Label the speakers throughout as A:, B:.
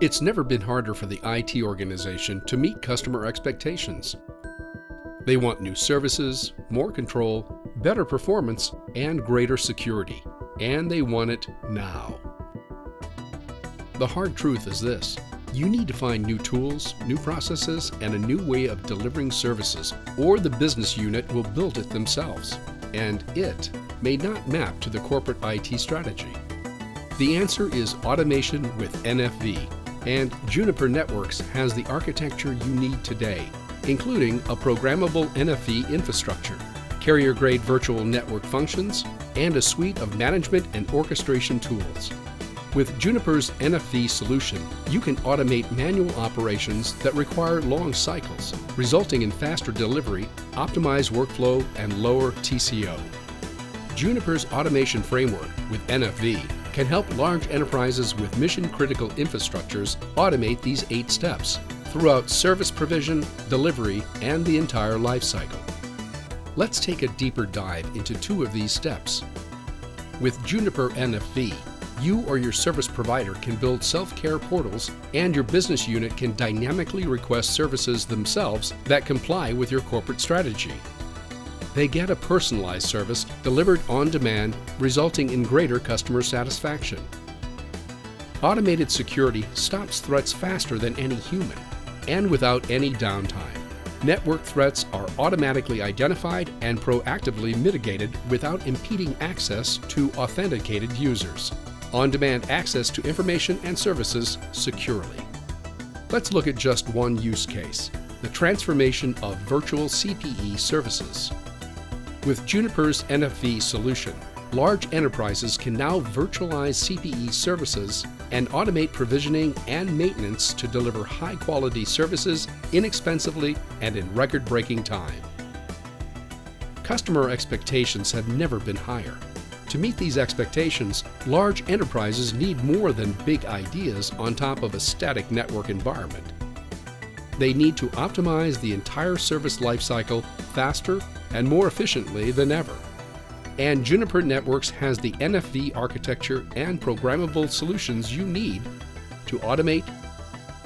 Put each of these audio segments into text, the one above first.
A: It's never been harder for the IT organization to meet customer expectations. They want new services, more control, better performance, and greater security. And they want it now. The hard truth is this. You need to find new tools, new processes, and a new way of delivering services, or the business unit will build it themselves. And it may not map to the corporate IT strategy. The answer is automation with NFV, and Juniper Networks has the architecture you need today, including a programmable NFV infrastructure, carrier-grade virtual network functions, and a suite of management and orchestration tools. With Juniper's NFV solution, you can automate manual operations that require long cycles, resulting in faster delivery, optimized workflow, and lower TCO. Juniper's automation framework with NFV can help large enterprises with mission-critical infrastructures automate these eight steps throughout service provision, delivery, and the entire lifecycle. Let's take a deeper dive into two of these steps. With Juniper NFV, you or your service provider can build self-care portals and your business unit can dynamically request services themselves that comply with your corporate strategy they get a personalized service delivered on demand, resulting in greater customer satisfaction. Automated security stops threats faster than any human and without any downtime. Network threats are automatically identified and proactively mitigated without impeding access to authenticated users. On-demand access to information and services securely. Let's look at just one use case, the transformation of virtual CPE services. With Juniper's NFV solution, large enterprises can now virtualize CPE services and automate provisioning and maintenance to deliver high quality services inexpensively and in record breaking time. Customer expectations have never been higher. To meet these expectations, large enterprises need more than big ideas on top of a static network environment. They need to optimize the entire service lifecycle faster and more efficiently than ever. And Juniper Networks has the NFV architecture and programmable solutions you need to automate,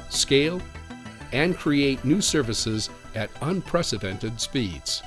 A: scale, and create new services at unprecedented speeds.